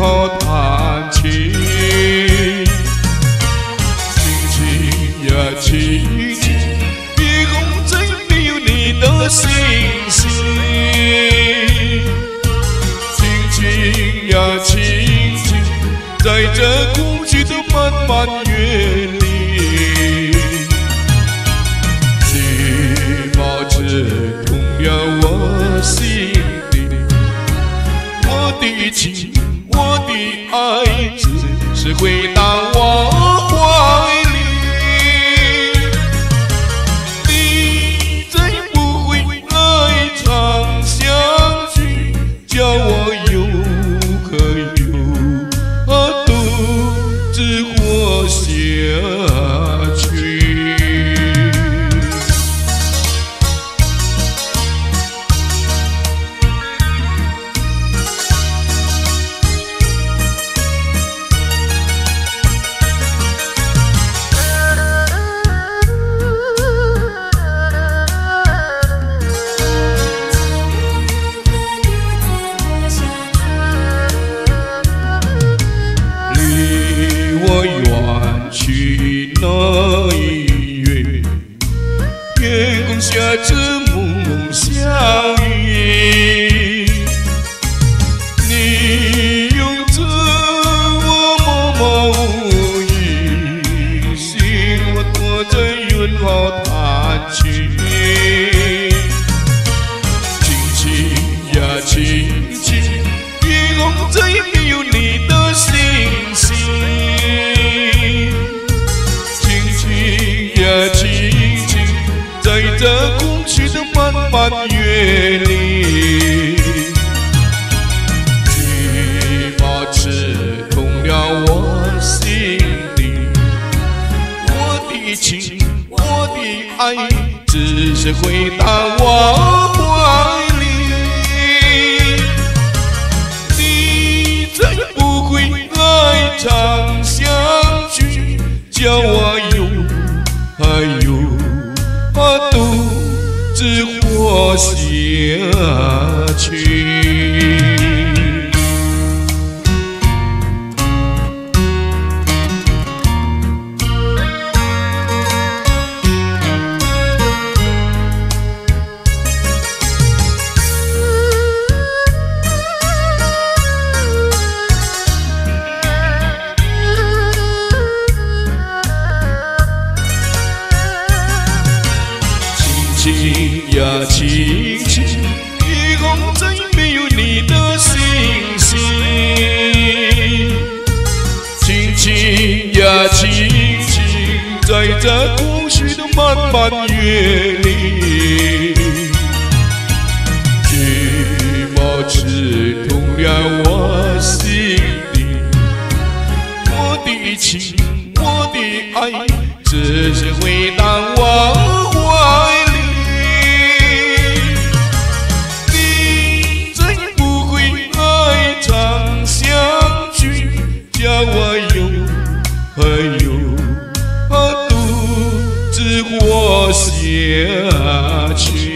云后叹气。轻轻呀轻轻，夜空再没有你的星星。轻轻呀轻轻，在这过去的漫漫月里，你保持痛了我心底，我的情，爱，只是回答这过去的慢慢远离，寂寞刺痛了我心底。我的情，我的爱，只是回答我不自活下去。轻轻呀轻轻，夜空再没有你的星星。轻轻呀轻轻，在这空虚的漫漫月里，羽毛刺痛了我心底。我的情，我的爱，只是回到我下去。